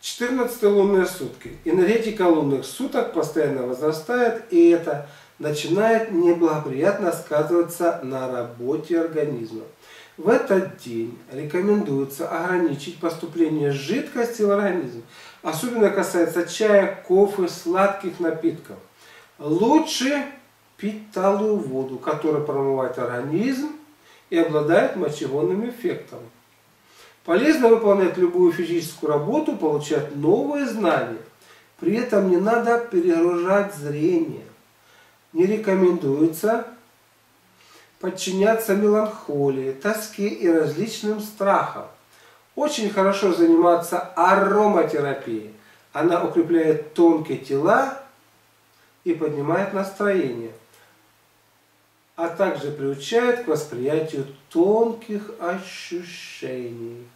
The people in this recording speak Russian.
14 лунные сутки. Энергетика лунных суток постоянно возрастает, и это начинает неблагоприятно сказываться на работе организма. В этот день рекомендуется ограничить поступление жидкости в организм. Особенно касается чая, кофе, сладких напитков. Лучше пить талую воду, которая промывает организм и обладает мочегонным эффектом. Полезно выполнять любую физическую работу, получать новые знания. При этом не надо перегружать зрение. Не рекомендуется подчиняться меланхолии, тоске и различным страхам. Очень хорошо заниматься ароматерапией. Она укрепляет тонкие тела и поднимает настроение, а также приучает к восприятию тонких ощущений.